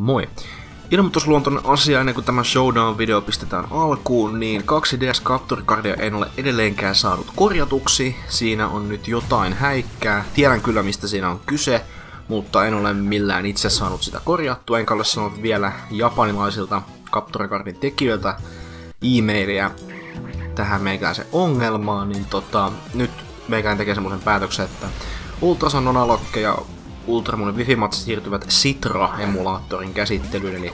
Moi! Ilmoitusluontoinen asia ennen kuin tämä showdown-video pistetään alkuun, niin 2DS Capture Cardia en ole edelleenkään saanut korjatuksi. Siinä on nyt jotain häikkää. Tiedän kyllä mistä siinä on kyse, mutta en ole millään itse saanut sitä korjattua, enkä ole sanonut vielä japanilaisilta Capture Cardin tekijöiltä e-mailia tähän meikäläisen ongelmaan, niin tota, nyt meikään tekee semmoisen päätöksen, että Ultrason Nonalokke ja Ultramoon Wifi-matsit siirtyvät Citra-emulaattorin käsittelyyn, eli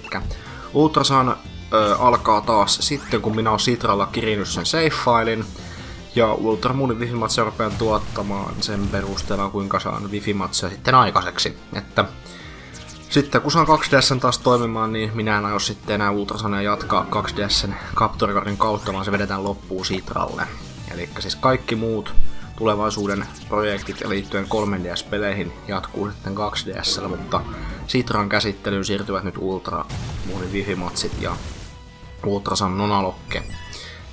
Ultrasan ö, alkaa taas sitten, kun minä olen Citralla kirinyt sen save-failin, ja Ultramoonin Wifi-matsia rupean tuottamaan sen perusteella, kuinka saan Wifi-matsia sitten aikaiseksi. Että sitten kun saan 2DS taas toimimaan, niin minä en aio sitten enää Ultrasania jatkaa 2DSn Capture Cardin kautta, vaan se vedetään loppuun Citralle. Eli siis kaikki muut tulevaisuuden projektit liittyen 3DS-peleihin jatkuu sitten 2DS, mutta Citran käsittelyyn siirtyvät nyt Ultra Moodin Wifi-matsit ja Ultrasan Nonalokke.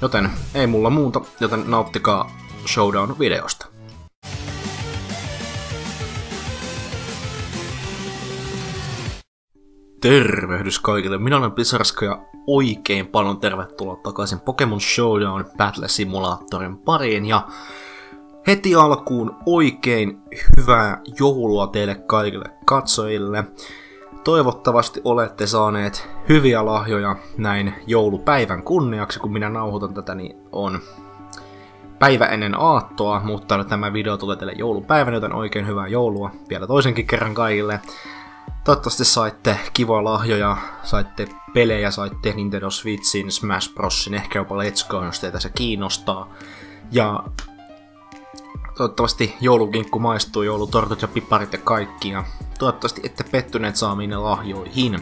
Joten ei mulla muuta, joten nauttikaa Showdown-videosta. Tervehdys kaikille, minä olen Pisarska ja oikein paljon tervetuloa takaisin Pokemon Showdown Battle Simulatorin pariin ja heti alkuun oikein hyvää joulua teille kaikille katsojille. Toivottavasti olette saaneet hyviä lahjoja näin joulupäivän kunniaksi, kun minä nauhoitan tätä, niin on päivä ennen aattoa, mutta tämä video tulee teille joulupäivänä, joten oikein hyvää joulua vielä toisenkin kerran kaikille. Toivottavasti saitte kivoja lahjoja, saitte pelejä, saitte Nintendo Switchin, Smash Brosin, ehkä jopa Let's Go, jos teitä se kiinnostaa. Ja toivottavasti joulukinkku maistuu, joulutortut ja piparit ja kaikki. Ja toivottavasti ette pettyneet saamiin lahjoihin.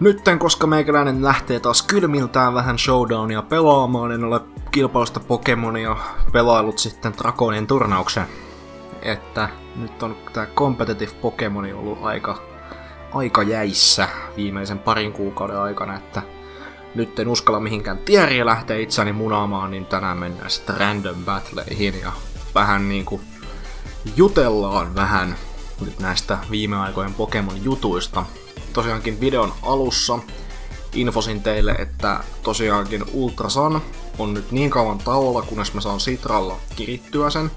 Nytten, koska meikäläinen lähtee taas kylmiltään vähän showdownia pelaamaan, en ole kilpailusta Pokemonia pelaillut sitten Dragonien turnauksen että nyt on tämä competitive Pokemoni ollut aika, aika jäissä viimeisen parin kuukauden aikana, että nyt en uskalla mihinkään tieriä lähteä itseäni munaamaan, niin tänään mennään sitten random battleihin ja vähän niinku jutellaan vähän nyt näistä viime aikojen Pokemon jutuista. Tosiaankin videon alussa infosin teille, että tosiaankin Ultrasan on nyt niin kauan tauolla, kunnes mä saan Sitralla kirittyä sen,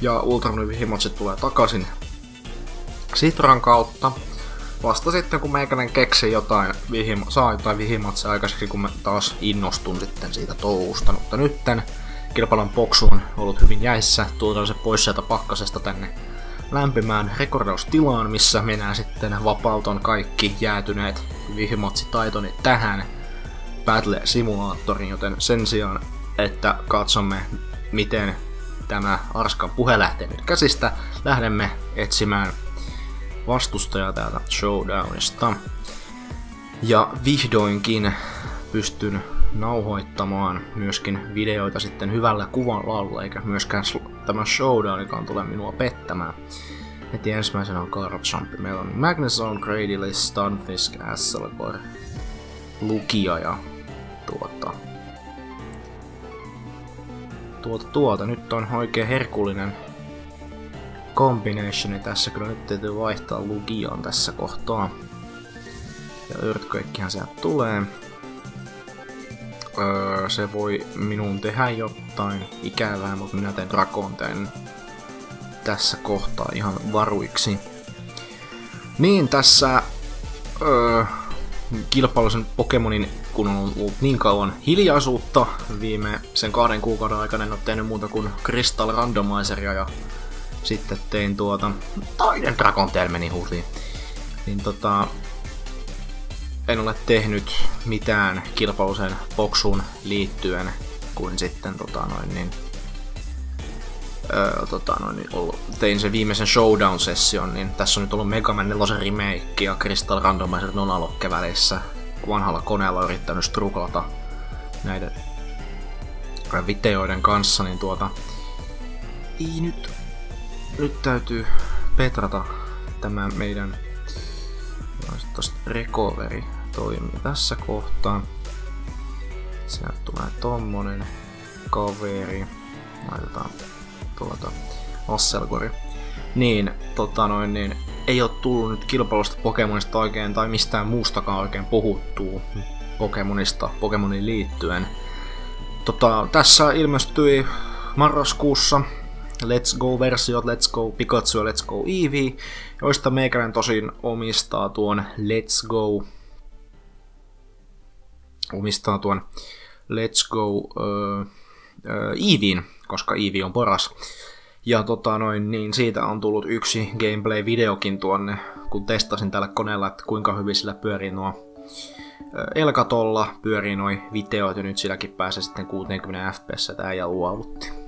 ja Ultraman Himatsit tulee takaisin Citran kautta. Vasta sitten kun meikänen keksi jotain, vihima, saa jotain vihimatsia aikaiseksi, kun mä taas innostun sitten siitä touhusta. Mutta nytten kilpailun poksu on ollut hyvin jäissä, tuotaan se pois sieltä pakkasesta tänne lämpimään rekordaustilaan, missä minä sitten vapautan kaikki jäätyneet vihimatsitaitoni tähän Battle-simulaattoriin, joten sen sijaan, että katsomme miten tämä Arskan puhe lähtee nyt käsistä. Lähdemme etsimään vastustajaa täältä showdownista. Ja vihdoinkin pystyn nauhoittamaan myöskin videoita sitten hyvällä kuvan laululla, eikä myöskään tämä showdownikaan tule minua pettämään. Heti ensimmäisenä on Jump. Meillä on Magnezone, Gradylis, Stunfisk, Asselgor, Lukia ja tuota, tuota tuota. Nyt on oikein herkullinen combinationi tässä. Kyllä nyt täytyy vaihtaa Lugion tässä kohtaa. Ja Earthquakehän sieltä tulee. Öö, se voi minun tehdä jotain ikävää, mutta minä teen Dragonteen tässä kohtaa ihan varuiksi. Niin, tässä öö, kilpailuisen Pokemonin kun on ollut niin kauan hiljaisuutta viime sen kahden kuukauden aikana, en ole tehnyt muuta kuin Crystal Randomizeria ja sitten tein tuota toinen Dragon meni huuliin. Niin tota, en ole tehnyt mitään kilpailusen boksuun liittyen kuin sitten tota noin niin öö, tota noin, niin ollut, tein sen viimeisen showdown-session, niin tässä on nyt ollut Mega Man 4 remake ja Crystal Randomizer Nonalokke välissä vanhalla koneella yrittänyt struglata näiden videoiden kanssa, niin tuota... Ei nyt... Nyt täytyy petrata tämä meidän... Recovery toimii tässä kohtaa. Sieltä tulee tommonen kaveri. Laitetaan tuota Asselgori. Niin, tota noin, niin ei ole tullut nyt kilpailusta Pokemonista oikein tai mistään muustakaan oikein puhuttuu Pokemonista, Pokemonin liittyen. Tota, tässä ilmestyi marraskuussa Let's Go-versiot, Let's Go Pikachu ja Let's Go Eevee, joista meikäläinen tosin omistaa tuon Let's Go omistaa tuon Let's Go uh, uh, Eeveen, koska Eevee on paras. Ja tota noin, niin siitä on tullut yksi gameplay-videokin tuonne, kun testasin tällä koneella, että kuinka hyvin sillä pyörii nuo Elkatolla pyörii noin videot ja nyt silläkin pääsee sitten 60 fps tää ja luovutti.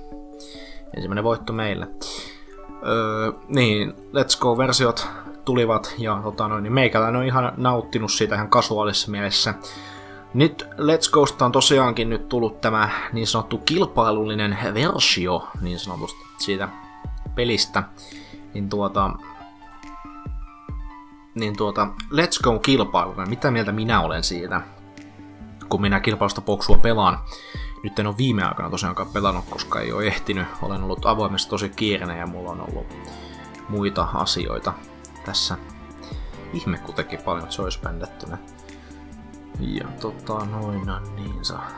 Ensimmäinen voitto meille. Öö, niin, Let's Go-versiot tulivat ja tota noin, niin meikäläinen on ihan nauttinut siitä ihan kasuaalisessa mielessä. Nyt Let's Gosta on tosiaankin nyt tullut tämä niin sanottu kilpailullinen versio niin sanotusti siitä pelistä. Niin tuota, niin tuota, Let's Go kilpailullinen, mitä mieltä minä olen siitä, kun minä kilpailusta poksua pelaan. Nyt en ole viime aikoina tosiaankaan pelannut, koska ei ole ehtinyt. Olen ollut avoimessa tosi kiireinen ja mulla on ollut muita asioita tässä. Ihme kun teki paljon joyspändettynä. Ja tota noin, no niin saa.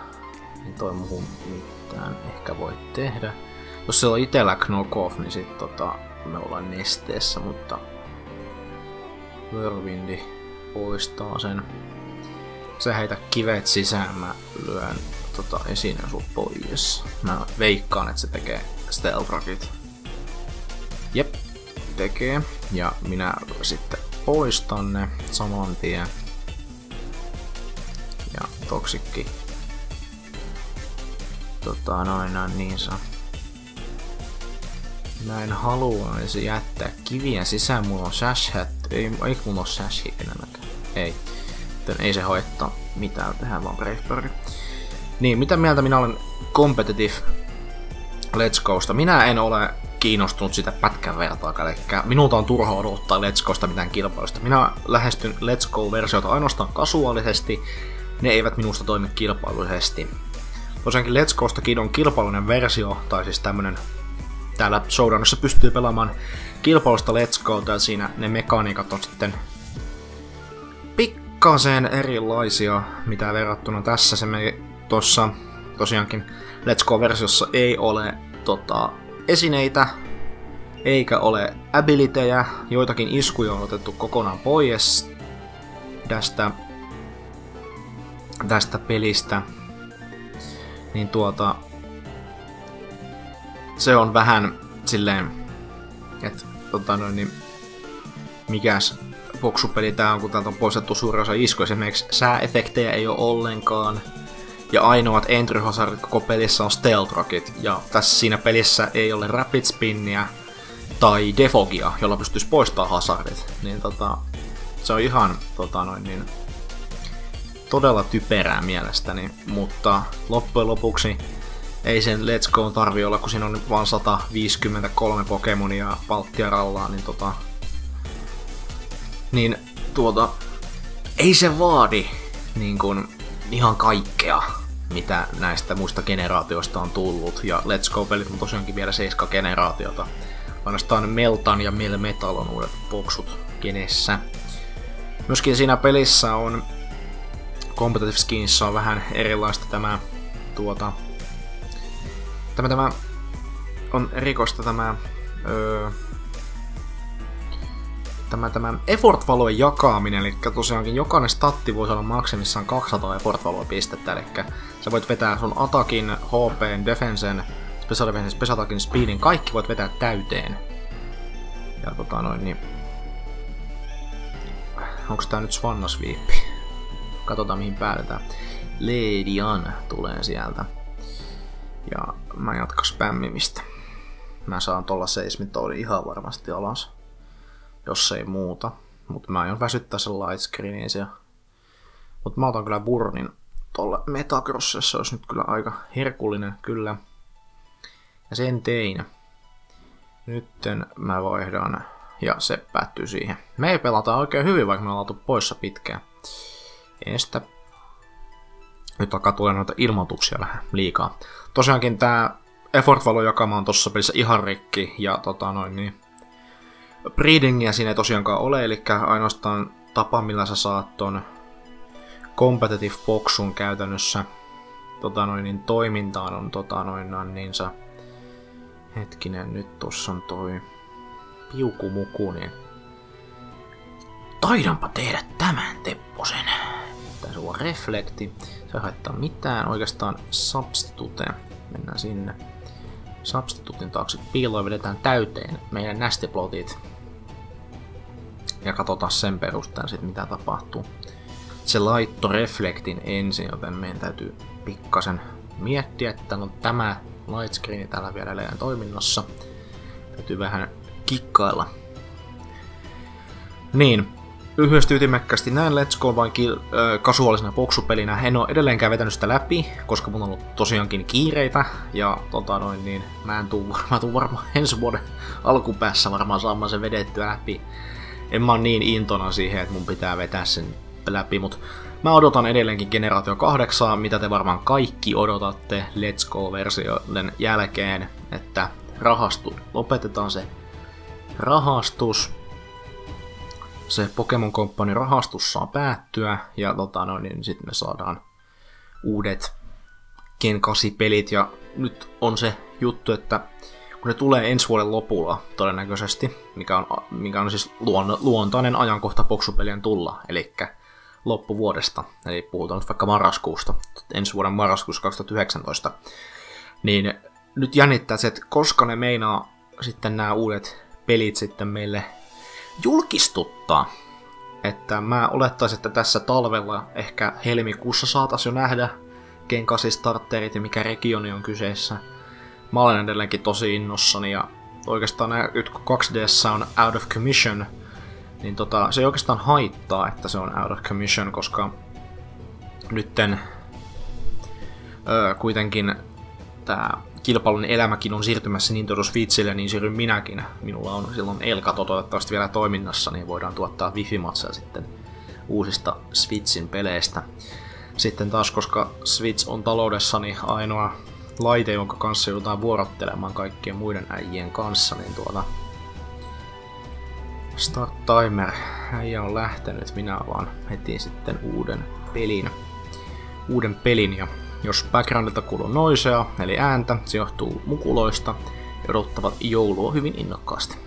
Niin toi muuhun mitään ehkä voi tehdä. Jos se on itellä knockoff, niin sit tota, me ollaan nesteessä, mutta Whirlwindi poistaa sen. Sä heitä kivet sisään, mä lyön tota, esineen sun pois. Mä veikkaan, että se tekee stealth rocket. Jep, tekee. Ja minä sitten poistan ne saman tien. Ja toksikki. Tota noin, noin niin saa. Mä en haluaisi jättää kiviä sisään, mulla on sash hat. Ei, ei mulla ole sash enemmän. Ei. Joten ei se hoittaa mitään, tehdään vaan Brave Niin, mitä mieltä minä olen competitive Let's Gosta? Minä en ole kiinnostunut sitä pätkän vertaakaan, eli minulta on turha odottaa Let's Gosta mitään kilpailusta. Minä lähestyn Let's Go-versiota ainoastaan kasuaalisesti, ne eivät minusta toimi kilpailuisesti. Tosiaankin Let's Gostakin on kilpailuinen versio, tai siis tämmönen täällä Showdownissa pystyy pelaamaan kilpailusta Let's Go, ja siinä ne mekaniikat on sitten pikkasen erilaisia, mitä verrattuna tässä se tossa tosiaankin Let's Go-versiossa ei ole tota, esineitä, eikä ole abilitejä, joitakin iskuja on otettu kokonaan pois tästä, tästä pelistä. Niin tuota, se on vähän silleen, että tota noin, niin mikäs boksupeli tää on, kun täältä on poistettu suurin osa iskuja. Esimerkiksi sääefektejä ei ole ollenkaan. Ja ainoat entry hazardit koko pelissä on stealth rocket. Ja tässä siinä pelissä ei ole rapid spinniä tai defogia, jolla pystyisi poistamaan hazardit. Niin tota, se on ihan tota noin niin, todella typerää mielestäni, mutta loppujen lopuksi ei sen Let's Go tarvi olla, kun siinä on vaan 153 Pokemonia palttia rallaa, niin tota... Niin tuota... Ei se vaadi niin kun, ihan kaikkea, mitä näistä muista generaatioista on tullut. Ja Let's Go-pelit on tosiaankin vielä 7 generaatiota. Ainoastaan Meltan ja Melmetal on uudet boksut genessä. Myöskin siinä pelissä on Competitive Skinissa on vähän erilaista tämä tuota, Tämä, tämä on rikosta tämä... Öö, tämä, tämä effort-valojen jakaminen, eli tosiaankin jokainen statti voisi olla maksimissaan 200 effort pistettä, eli sä voit vetää sun atakin, HP, defensen, special defense, special attackin, speedin, kaikki voit vetää täyteen. Ja tota noin, niin... Onks tää nyt Swanna-sweep? Katsotaan mihin päädytään. Lady tulee sieltä. Ja mä jatkan spämmimistä. Mä saan tuolla seismitoodin ihan varmasti alas. Jos ei muuta. Mutta mä aion väsyttää sen lightscreenin siellä. Mutta mä otan kyllä burnin tuolla Metacrossissa, se olisi nyt kyllä aika herkullinen kyllä. Ja sen tein. Nytten mä vaihdan ja se päättyy siihen. Me ei pelata oikein hyvin, vaikka me ollaan oltu poissa pitkään. Estä. Nyt alkaa tulla noita ilmoituksia vähän liikaa. Tosiaankin tää effort jakama on tossa pelissä ihan rikki, ja tota noin niin... breedingia siinä ei tosiaankaan ole, eli ainoastaan tapa, millä sä saat ton competitive boxun käytännössä tota noin, niin toimintaan on tota noin, niin sä hetkinen, nyt tossa on toi piukumuku, niin taidanpa tehdä tämän tepposen. Tässä on reflekti. Se haittaa mitään. Oikeastaan substitute. Mennään sinne. Substitutin taakse piiloon vedetään täyteen meidän nästiplotit. Ja katsotaan sen perusteella sitten mitä tapahtuu. Se laitto reflektin ensin, joten meidän täytyy pikkasen miettiä, että no tämä lightscreen täällä vielä edelleen toiminnassa. Täytyy vähän kikkailla. Niin, lyhyesti ytimekkäästi näin Let's Go vain ki- äh, kasuaalisena boksupelinä. En ole edelleenkään vetänyt sitä läpi, koska mun on ollut tosiaankin kiireitä. Ja tota noin, niin mä en tuu, mä tuun varmaan ensi vuoden alkupäässä varmaan saamaan sen vedettyä läpi. En mä niin intona siihen, että mun pitää vetää sen läpi, mutta mä odotan edelleenkin generaatio 8, mitä te varmaan kaikki odotatte Let's Go-versioiden jälkeen, että rahastu, lopetetaan se rahastus, se Pokemon Company rahastus saa päättyä ja tota, no, niin sitten me saadaan uudet Gen 8 pelit ja nyt on se juttu, että kun ne tulee ensi vuoden lopulla todennäköisesti, mikä on, mikä on siis luon, luontainen ajankohta boksupelien tulla, eli loppuvuodesta, eli puhutaan nyt vaikka marraskuusta, ensi vuoden marraskuussa 2019, niin nyt jännittää se, että koska ne meinaa sitten nämä uudet pelit sitten meille julkistuttaa. Että mä olettaisin, että tässä talvella ehkä helmikuussa saataisiin jo nähdä Gen 8 starterit ja mikä regioni on kyseessä. Mä olen edelleenkin tosi innossani ja oikeastaan nyt kun 2DS on out of commission, niin tota, se ei oikeastaan haittaa, että se on out of commission, koska nytten öö, kuitenkin tämä kilpailun elämäkin on siirtymässä Nintendo Switchille, niin siirryn minäkin. Minulla on silloin Elkato toivottavasti vielä toiminnassa, niin voidaan tuottaa wifi-matseja sitten uusista Switchin peleistä. Sitten taas, koska Switch on taloudessani ainoa laite, jonka kanssa joudutaan vuorottelemaan kaikkien muiden äijien kanssa, niin tuota... Start timer. Äijä on lähtenyt, minä vaan heti sitten uuden pelin. Uuden pelin ja jos backgroundilta kuuluu noisea, eli ääntä, se johtuu mukuloista odottavat joulua hyvin innokkaasti.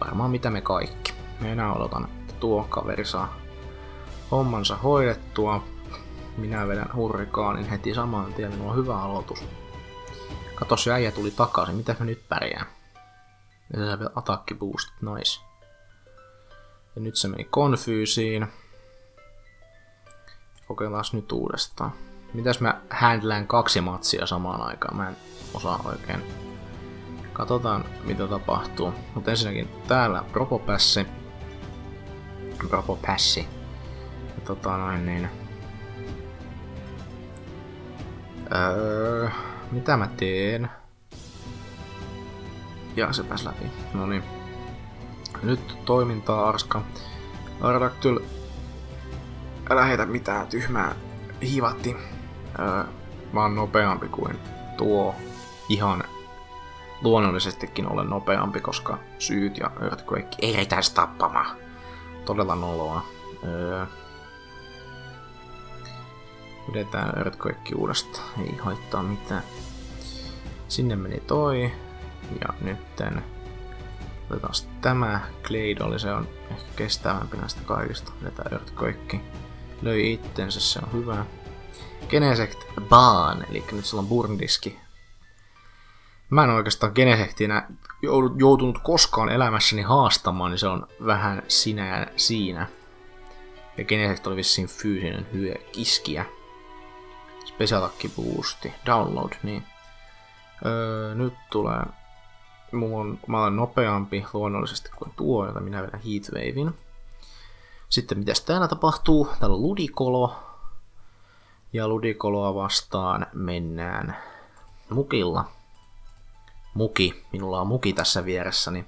Varmaan mitä me kaikki. Minä odotan, että tuo kaveri saa hommansa hoidettua. Minä vedän hurrikaanin heti saman tien, minulla on hyvä aloitus. Katos, äijä tuli takaisin, mitä me nyt pärjää? Ja se vielä attack boost, nice. Ja nyt se meni konfyysiin. Kokeillaan nyt uudestaan. Mitäs mä handlään kaksi matsia samaan aikaan? Mä en osaa oikein. Katsotaan mitä tapahtuu. Mutta ensinnäkin täällä Propopassi. Propopassi. Ja tota noin niin. Öö, mitä mä teen? Ja se pääs läpi. No niin. Nyt toimintaa Arska. Aradactyl. Älä heitä mitään tyhmää hivatti öö, mä oon nopeampi kuin tuo ihan luonnollisestikin olen nopeampi, koska syyt ja earthquake ei riitäisi tappamaan. Todella noloa. Öö, Pidetään earthquake uudestaan, ei haittaa mitään. Sinne meni toi. Ja nytten otetaan tämä. Glade oli se on ehkä kestävämpi näistä kaikista. Pidetään earthquake. Löi itsensä, se on hyvä. Genesect Baan, eli nyt sillä on Burndiski. Mä en oikeastaan Genesectinä joutunut koskaan elämässäni haastamaan, niin se on vähän sinä siinä. Ja Genesect oli vissiin fyysinen hyö kiskiä. Specialakki boosti. Download, niin. Öö, nyt tulee... Mulla on, mä olen nopeampi luonnollisesti kuin tuo, jota minä vedän Heatwavein. Sitten mitäs täällä tapahtuu? Täällä on Ludicolo, ja Ludikoloa vastaan mennään mukilla. Muki. Minulla on muki tässä vieressäni.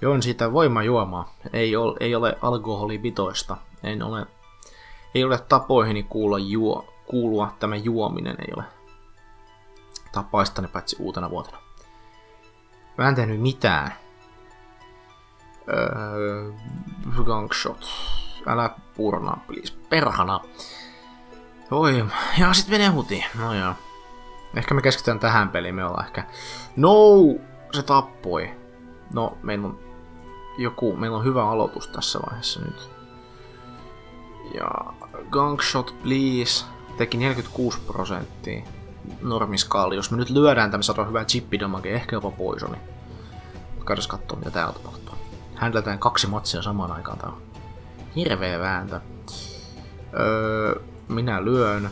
Join siitä voimajuomaa. Ei ole, ei ole alkoholipitoista. En ole, ei ole tapoihini kuulla juo, kuulua tämä juominen. Ei ole tapaistani paitsi uutena vuotena. Mä en tehnyt mitään. Öö, gangshot. Älä purna, please. Perhana. Oi, ja sit menee huti. No joo. Ehkä me keskitytään tähän peliin, me ollaan ehkä... No, se tappoi. No, meillä on joku, meillä on hyvä aloitus tässä vaiheessa nyt. Ja gangshot, please. Teki 46 prosenttia normiskaali. Jos me nyt lyödään tämä saadaan hyvää chippidamage, ehkä jopa poisoni. Katsos kattoo, mitä täällä tapahtuu. Händlätään kaksi matsia samaan aikaan. Tää on hirveä vääntö. Öö, minä lyön.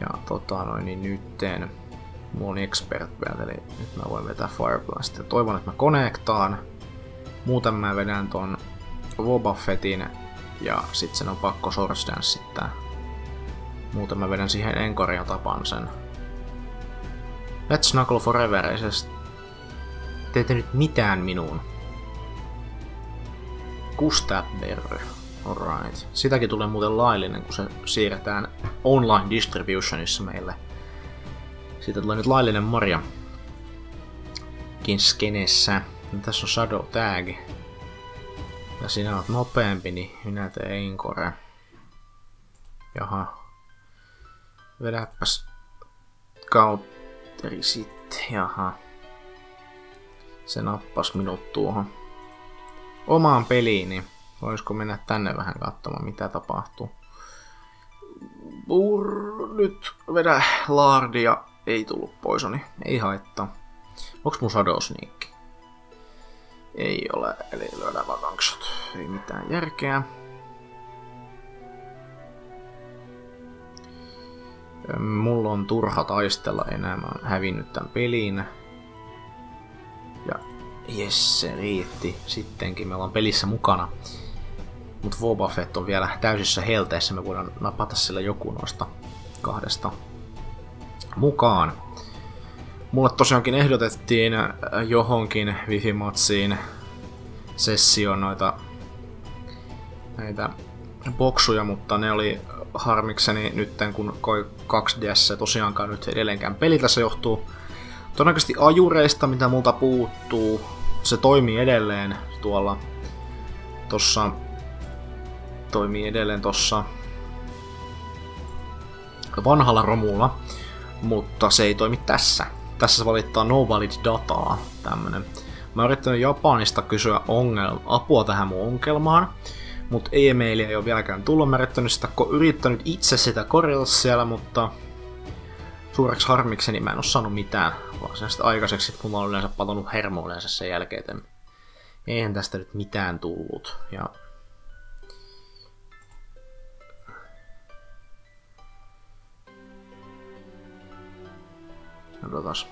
Ja tota noin, niin nytten mulla on expert vielä, eli nyt mä voin vetää Fireblast. Ja toivon, että mä konektaan. Muuten mä vedän ton Boba Fettin ja sit sen on pakko Source Danceittää. Muuten mä vedän siihen Enkoria tapan sen. Let's Knuckle Forever, ei se teette nyt mitään minuun. Kustabberry. Alright. Sitäkin tulee muuten laillinen, kun se siirretään online distributionissa meille. Siitä tulee nyt laillinen Maria. Skenessä. Tässä on Shadow Tag. Ja sinä oot nopeampi, niin minä teen Inkore. Jaha. Vedäpäs counteri sitten. Jaha. Se nappas minut tuohon omaan peliini. Voisiko mennä tänne vähän katsomaan, mitä tapahtuu? Bur, nyt vedä Lardia. Ei tullut poisoni. Ei haittaa. Onks mun Sneak? Ei ole, eli lyödään vaan Ei mitään järkeä. Mulla on turha taistella enää, mä oon hävinnyt tän pelin. Ja jes, se riitti. Sittenkin me ollaan pelissä mukana. Mut Fett on vielä täysissä helteessä, me voidaan napata sillä joku noista kahdesta mukaan. Mulle tosiaankin ehdotettiin johonkin Wifi-matsiin sessioon noita näitä boksuja, mutta ne oli harmikseni nytten kun koi 2DS tosiaankaan nyt edelleenkään peli tässä johtuu todennäköisesti ajureista, mitä multa puuttuu. Se toimii edelleen tuolla tossa toimii edelleen tossa vanhalla romulla, mutta se ei toimi tässä. Tässä se valittaa no valid dataa, tämmönen. Mä oon yrittänyt Japanista kysyä ongel- apua tähän mun ongelmaan, mutta e-mailia ei ole vieläkään tullut. Mä yrittänyt, sitä, yrittänyt itse sitä korjata siellä, mutta suureksi harmikseni mä en oo saanut mitään varsinaisesti aikaiseksi. Mulla on yleensä palannut hermo yleensä sen jälkeen, eihän tästä nyt mitään tullut. Ja Odotas.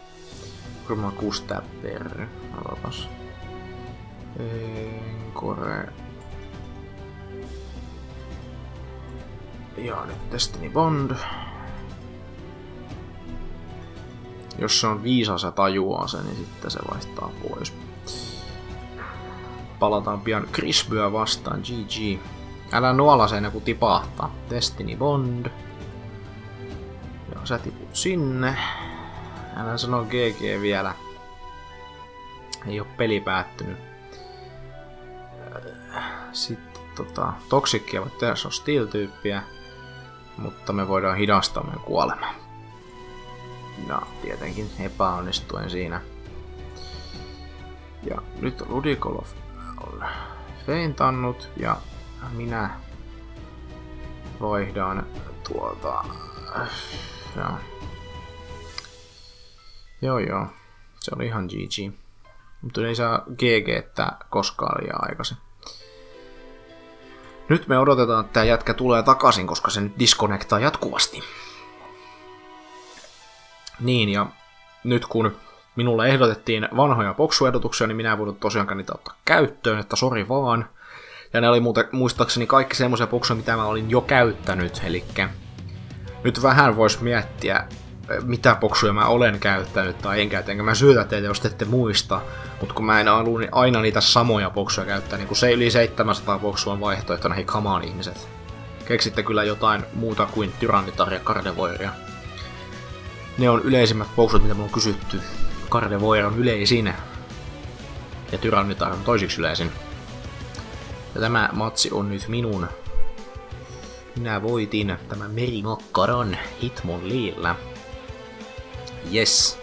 Varmaan kuusi täpper. Odotas. Encore. Ja nyt Destiny Bond. Jos se on viisas ja tajuaa sen, niin sitten se vaihtaa pois. Palataan pian Crisbyä vastaan, GG. Älä nuola sen kun tipahtaa. Destiny Bond. Ja sä tiput sinne. Älä sano GG vielä. Ei ole peli päättynyt. Sitten tota, toksikkia voi tehdä, se on steel-tyyppiä. Mutta me voidaan hidastaa meidän kuolema. Ja tietenkin epäonnistuen siinä. Ja nyt Rudikolov on feintannut ja minä vaihdan tuolta... Ja Joo joo, se oli ihan GG. Mutta ei saa GG että koskaan liian aikaisin. Nyt me odotetaan, että tämä jätkä tulee takaisin, koska se nyt disconnectaa jatkuvasti. Niin, ja nyt kun minulle ehdotettiin vanhoja boksuehdotuksia, niin minä en voinut tosiaankaan niitä ottaa käyttöön, että sori vaan. Ja ne oli muuten, muistaakseni kaikki semmoisia boksuja, mitä mä olin jo käyttänyt, eli nyt vähän voisi miettiä, mitä boksuja mä olen käyttänyt tai en käytä, enkä mä syytä teitä, jos te ette muista, mutta kun mä en ollut niin aina niitä samoja boksuja käyttää, niin kun se yli 700 boksua on vaihtoehto näihin kamaan ihmiset. Keksitte kyllä jotain muuta kuin Tyrannitar ja Gardevoiria. Ne on yleisimmät boksut, mitä mulla on kysytty. Gardevoir on yleisin. ja Tyrannitar on toisiksi yleisin. Ja tämä matsi on nyt minun. Minä voitin tämä merimakkaran Hitmon liillä. Yes.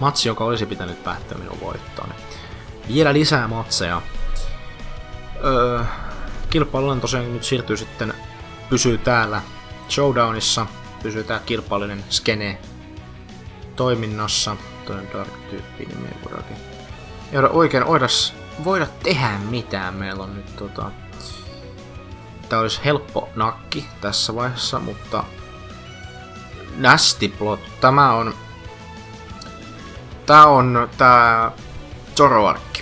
Matsi, joka olisi pitänyt päättää minun voittoon. Vielä lisää matseja. Öö, kilpailullinen tosiaan nyt siirtyy sitten, pysyy täällä Showdownissa, pysyy tää kilpailullinen skene toiminnassa. Toinen Dark-tyyppi nimi. Ei oikein oidas, voida tehdä mitään. Meillä on nyt tota... Tää olisi helppo nakki tässä vaiheessa, mutta... Nasty Plot. Tämä on... Tää on tää Zoroark.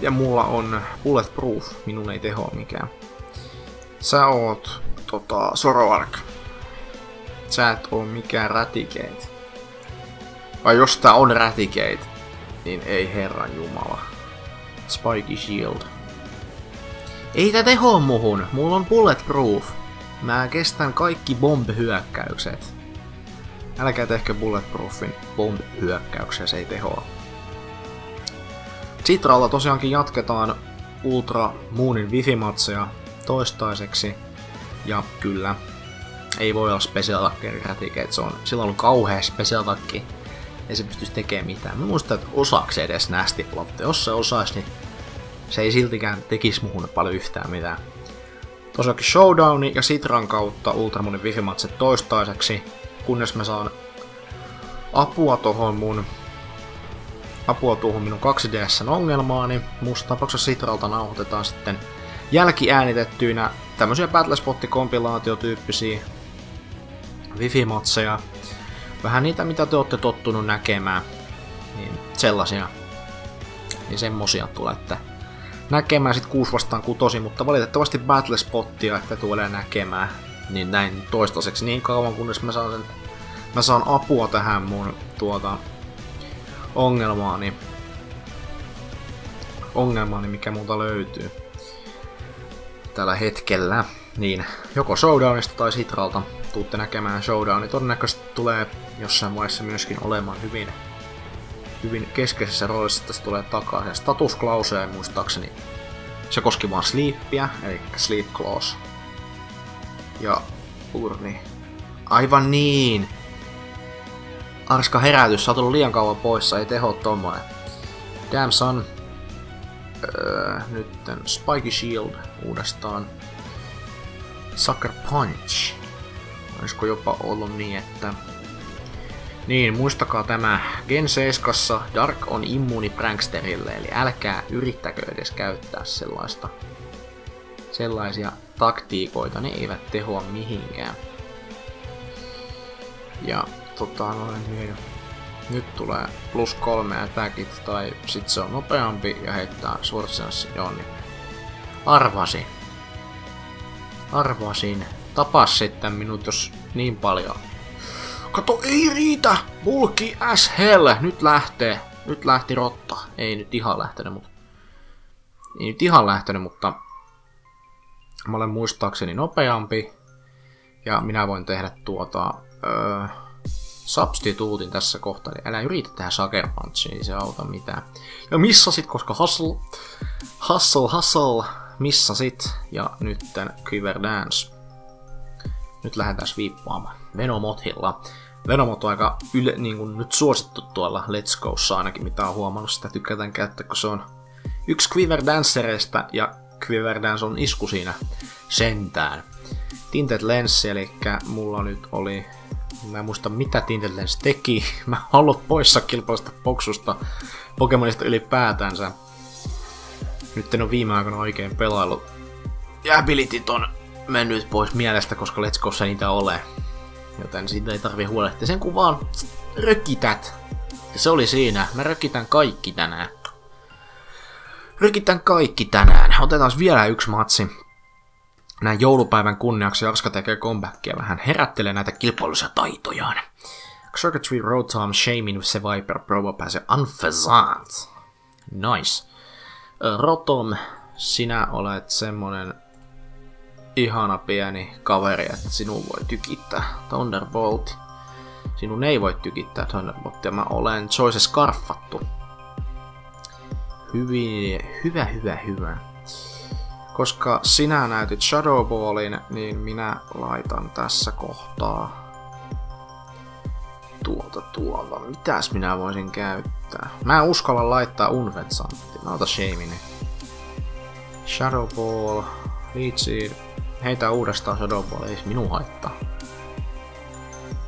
Ja mulla on Bulletproof. Minun ei tehoa mikään. Sä oot tota, Zoroark. Sä et oo mikään Raticate. Vai jos tää on Raticate, niin ei herran jumala. Spiky Shield. Ei tää teho muhun, mulla on bulletproof. Mä kestän kaikki bomb-hyökkäykset. Älkää tehkö bulletproofin bomb-hyökkäyksiä, se ei tehoa. Citralla tosiaankin jatketaan Ultra Moonin wifi-matseja toistaiseksi. Ja kyllä, ei voi olla special että se on silloin ollut kauhea special ei se pystyisi tekemään mitään. Mä muistan, että osaksi edes nästi plotte. Jos se osaisi, niin se ei siltikään tekisi muhun paljon yhtään mitään. Tosiaankin Showdowni ja Citran kautta Ultramonin wifi-matset toistaiseksi, kunnes mä saan apua tohon mun apua tuohon minun 2DSn ongelmaani. Muussa tapauksessa Citralta nauhoitetaan sitten jälkiäänitettyinä tämmöisiä Battlespot-kompilaatiotyyppisiä wifi-matseja. Vähän niitä, mitä te olette tottunut näkemään. Niin sellaisia. Niin semmosia tulette näkemään sit 6 vastaan 6, mutta valitettavasti Battlespottia että tulee näkemään. Niin näin toistaiseksi niin kauan, kunnes mä saan, sen, mä saan apua tähän mun tuota, ongelmaani. Ongelmaani, mikä multa löytyy tällä hetkellä. Niin joko Showdownista tai Sitralta tuutte näkemään Showdowni. Todennäköisesti tulee jossain vaiheessa myöskin olemaan hyvin, hyvin keskeisessä roolissa, että se tulee takaisin. Status Clause muistaakseni se koski vaan Sleepia, eli Sleep Clause. Ja urni. Aivan niin! Arska herätys, sä oot ollut liian kauan poissa, ei teho tommonen. Damn son. Öö, nytten Spiky Shield uudestaan. Sucker Punch. Olisiko jopa ollut niin, että... Niin, muistakaa tämä. Gen 7 Dark on immuuni pranksterille, eli älkää yrittäkö edes käyttää sellaista sellaisia taktiikoita, ne eivät tehoa mihinkään. Ja tota noin niin, nyt tulee plus kolme attackit tai sit se on nopeampi ja heittää joo niin. Arvasin. Arvasin. Tapas sitten minut, jos niin paljon. Kato, ei riitä! Bulki as hell! Nyt lähtee. Nyt lähti rotta. Ei nyt ihan lähtenyt, mutta... Ei nyt ihan lähtenyt, mutta... Mä olen muistaakseni nopeampi. Ja minä voin tehdä tuota... Öö, substituutin tässä kohtaa. Eli älä yritä tehdä Sucker Punchia, ei se auta mitään. Ja missasit, koska hustle... Hustle, hustle missasit. Ja nytten Quiver Dance nyt lähdetään viippaamaan Venomothilla. Venomot on aika yle, niin kuin nyt suosittu tuolla Let's Go'ssa ainakin, mitä on huomannut. Sitä tykätään käyttää, kun se on yksi Quiver Dancereista ja Dance on isku siinä sentään. Tinted Lens, eli mulla nyt oli Mä en muista mitä Tinted Lens teki. Mä oon ollut poissa kilpailusta boksusta Pokemonista ylipäätänsä. Nyt en ole viime aikoina oikein pelaillut. Ja abilityt on mennyt pois mielestä, koska Let's Gossa niitä ole. Joten siitä ei tarvi huolehtia. Sen kun vaan rökität. Ja se oli siinä. Mä rökitän kaikki tänään. Rökitän kaikki tänään. Otetaan vielä yksi matsi. Näin joulupäivän kunniaksi Arska tekee comebackia vähän. Herättelee näitä kilpailuisia taitojaan. Circuitry Rotom Shamin with se Viper Provo pääsee Unfazant. Nice. Rotom, sinä olet semmonen ihana pieni kaveri, että sinun voi tykittää Thunderbolt. Sinun ei voi tykittää Thunderboltia. Mä olen Choice skarfattu. Hyvin, hyvä, hyvä, hyvä. Koska sinä näytit Shadow Ballin, niin minä laitan tässä kohtaa tuolta tuolta. Mitäs minä voisin käyttää? Mä en uskalla laittaa Unvetsantti. Mä otan Shamini. Shadow Ball. Lead Heitä uudestaan Shadow Ball. Ei se minun haittaa.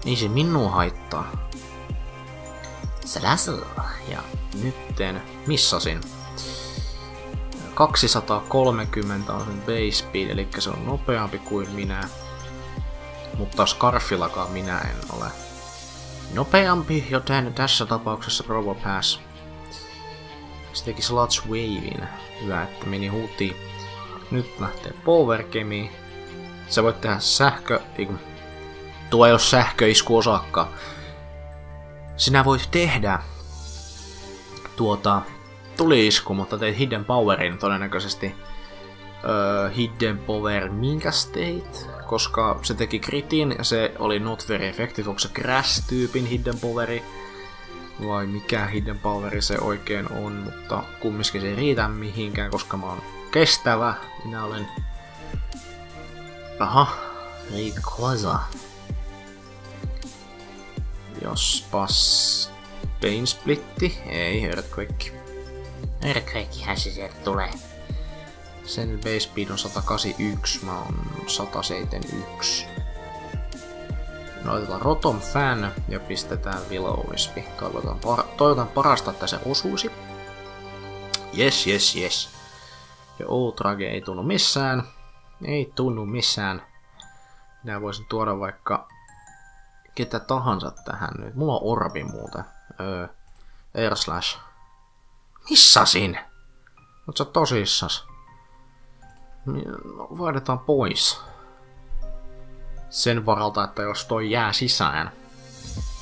Ei se minun haittaa. Ja nytten missasin. 230 on sen base speed, eli se on nopeampi kuin minä. Mutta Scarfillakaan minä en ole nopeampi, joten tässä tapauksessa Robo Pass. Se teki Sludge Wavein. Hyvä, että meni huutiin. Nyt lähtee Power Chemi. Sä voit tehdä sähkö... Tuo ei ole sähköisku osakka. Sinä voit tehdä tuota tuli-isku, mutta teit Hidden Powerin todennäköisesti. Öö, hidden Power minkä state? Koska se teki kritin ja se oli not very effective. Onko se Crash-tyypin Hidden Poweri? Vai mikä Hidden Poweri se oikein on, mutta kumminkin se ei riitä mihinkään, koska mä oon kestävä. Minä olen... Aha, Rayquaza. Jospas... Pain Splitti? Ei, Earthquake. Earthquakehän se sieltä tulee. Sen base speed on 181, mä oon 171. No otetaan Rotom Fan ja pistetään Willowispi. Toivotan, par- toivotan parasta, että se osuisi. Yes, yes, yes. Ja Outrage ei tunnu missään. Ei tunnu missään. Minä voisin tuoda vaikka ketä tahansa tähän nyt. Mulla on Orbi muuten. Öö, Air Slash. Missasin? Oot sä tosissas? No, vaihdetaan pois. Sen varalta, että jos toi jää sisään.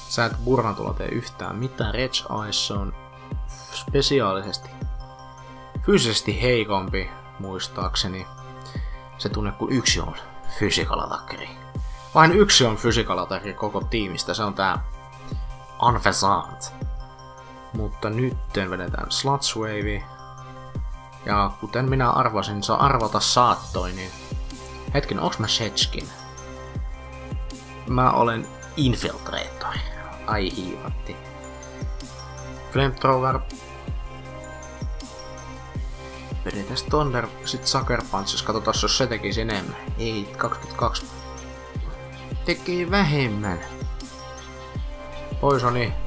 Sä et Burnatulla tee yhtään mitään. Reg Eyes on spesiaalisesti fyysisesti heikompi, muistaakseni. Se tunne, kun yksi on physical attackeri. Vain yksi on physical attackeri koko tiimistä, se on tää Unfezant. Mutta nyt vedetään Slutswave. Ja kuten minä arvasin, saa arvata saattoi, niin... Hetken, onks mä Setskin? Mä olen Infiltrator. Ai hiivatti. Flamethrower. Vedetään Thunder, sit Sucker Punch, jos katsotaan, jos se tekisi enemmän. Ei, 22. Tekee vähemmän. Poisoni.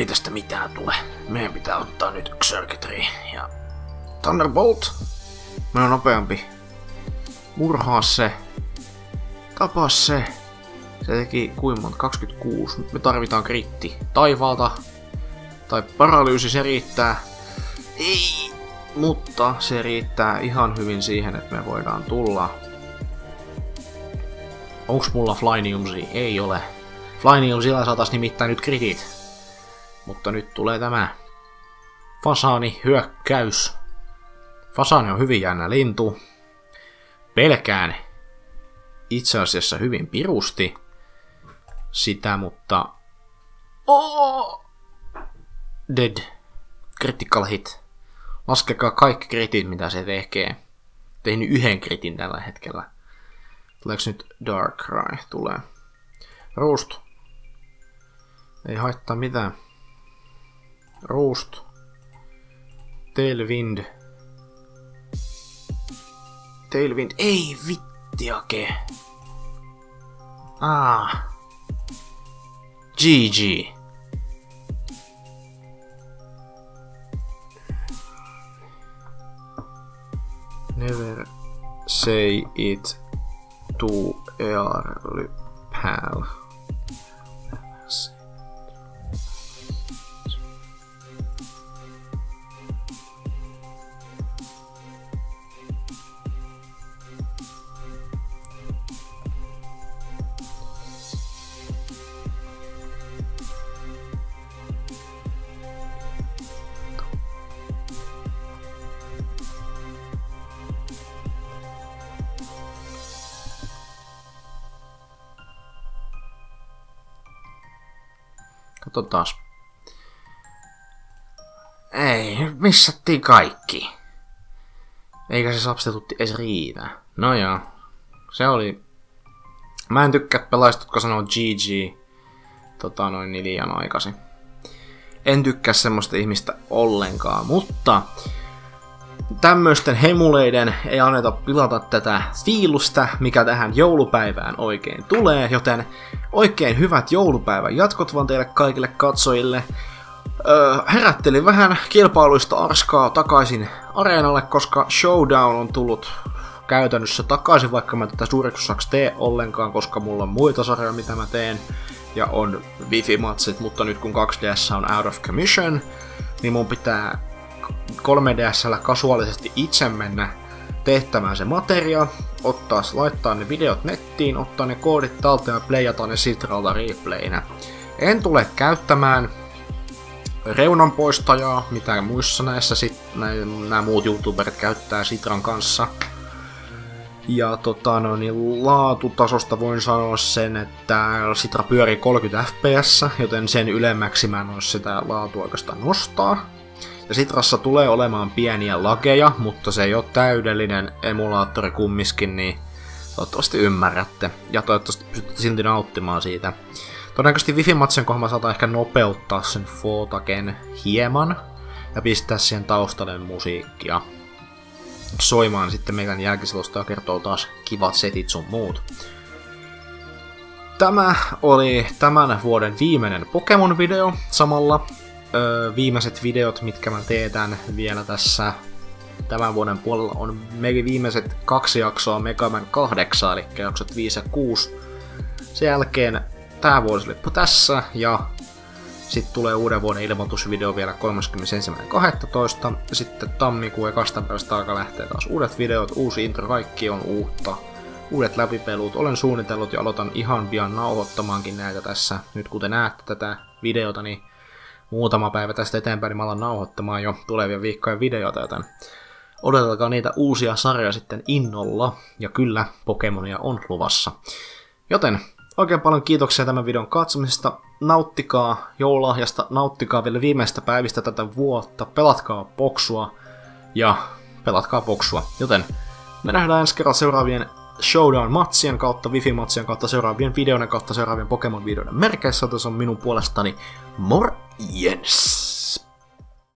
Ei tästä mitään tule. Meidän pitää ottaa nyt Circuitry ja Thunderbolt. Mä oon nopeampi. Murhaa se. Tapaa se. Se teki monta? 26. Nyt me tarvitaan kritti. Taivaalta. Tai paralyysi se riittää. Ei. Mutta se riittää ihan hyvin siihen, että me voidaan tulla. Onks mulla Flyniumsi? Ei ole. Flyniumsilla saatais nimittäin nyt kritit. Mutta nyt tulee tämä fasaani hyökkäys. Fasaani on hyvin jännä lintu. Pelkään itse asiassa hyvin pirusti sitä, mutta... Oh! Dead. Critical hit. Laskekaa kaikki kritit, mitä se tekee. Tein yhden kritin tällä hetkellä. Tuleeko nyt Dark Cry? Tulee. Roost. Ei haittaa mitään. Roost. Tailwind. Tailwind. Ei vittiake. Ah. GG. Never say it to a pal. Katsotaan. Ei, missattiin kaikki. Eikä se substituutti edes riitä. No joo. Se oli... Mä en tykkää pelaajista, jotka sanoo GG tota noin niin liian aikaisin. En tykkää semmoista ihmistä ollenkaan, mutta tämmöisten hemuleiden ei anneta pilata tätä fiilusta, mikä tähän joulupäivään oikein tulee, joten oikein hyvät joulupäivän jatkot vaan teille kaikille katsojille. Öö, herättelin vähän kilpailuista arskaa takaisin areenalle, koska Showdown on tullut käytännössä takaisin, vaikka mä tätä suureksi tee ollenkaan, koska mulla on muita sarjoja, mitä mä teen, ja on wifi-matsit, mutta nyt kun 2DS on out of commission, niin mun pitää 3DSllä kasuaalisesti itse mennä tehtämään se materia, ottaa, laittaa ne videot nettiin, ottaa ne koodit talteen ja playata ne Sitralta replayinä. En tule käyttämään reunanpoistajaa, mitä muissa näissä sit, nämä muut youtuberit käyttää Sitran kanssa. Ja tota, no, niin laatutasosta voin sanoa sen, että Sitra pyörii 30 fps, joten sen ylemmäksi mä en olisi sitä laatua oikeastaan nostaa. Sitrassa tulee olemaan pieniä lakeja, mutta se ei ole täydellinen emulaattori kummiskin, niin toivottavasti ymmärrätte. Ja toivottavasti pystytte silti nauttimaan siitä. Todennäköisesti Wifi-matsen kohdalla saattaa ehkä nopeuttaa sen fotaken hieman ja pistää siihen taustalle musiikkia soimaan sitten meidän jälkiselosta ja kertoo taas kivat setit sun muut. Tämä oli tämän vuoden viimeinen Pokemon-video samalla. Öö, viimeiset videot, mitkä mä teetän vielä tässä tämän vuoden puolella on meidän viimeiset kaksi jaksoa Megaman 8, eli jaksot 5 ja 6. Sen jälkeen tää vuosi lippu tässä, ja sitten tulee uuden vuoden ilmoitusvideo vielä 31.12. Sitten tammikuun ja päivästä alkaa lähteä taas uudet videot, uusi intro, kaikki on uutta. Uudet läpipelut, olen suunnitellut ja aloitan ihan pian nauhoittamaankin näitä tässä. Nyt kun te näette tätä videota, niin muutama päivä tästä eteenpäin niin mä alan nauhoittamaan jo tulevia viikkojen videoita, joten odotelkaa niitä uusia sarjoja sitten innolla. Ja kyllä, Pokemonia on luvassa. Joten Oikein paljon kiitoksia tämän videon katsomisesta. Nauttikaa joululahjasta, nauttikaa vielä viimeistä päivistä tätä vuotta, pelatkaa boksua ja pelatkaa boksua. Joten me nähdään ensi kerralla seuraavien Showdown-matsien kautta, Wifi-matsien kautta, seuraavien videoiden kautta, seuraavien Pokemon-videoiden merkeissä. Tässä on minun puolestani morjens!